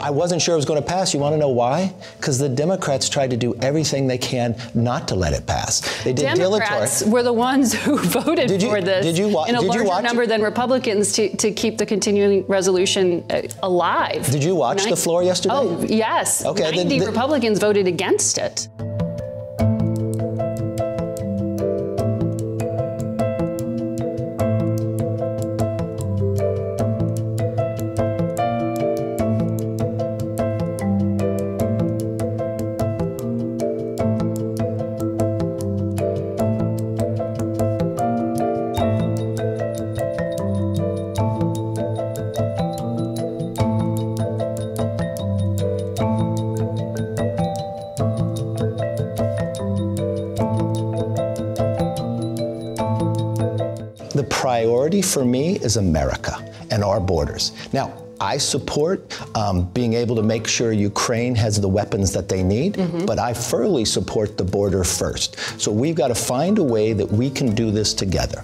I wasn't sure it was going to pass. You want to know why? Because the Democrats tried to do everything they can not to let it pass. They did Democrats dilatory. were the ones who voted Did you- for this did you wa- in a did you larger watch number it? than Republicans to, to keep the continuing resolution uh, alive. Did you watch the floor yesterday? Oh, yes. Okay, then 90 the- Republicans voted against it. The priority for me is America and our borders. Now, I support um, being able to make sure Ukraine has the weapons that they need, but I firmly support the border first. So we've got to find a way that we can do this together.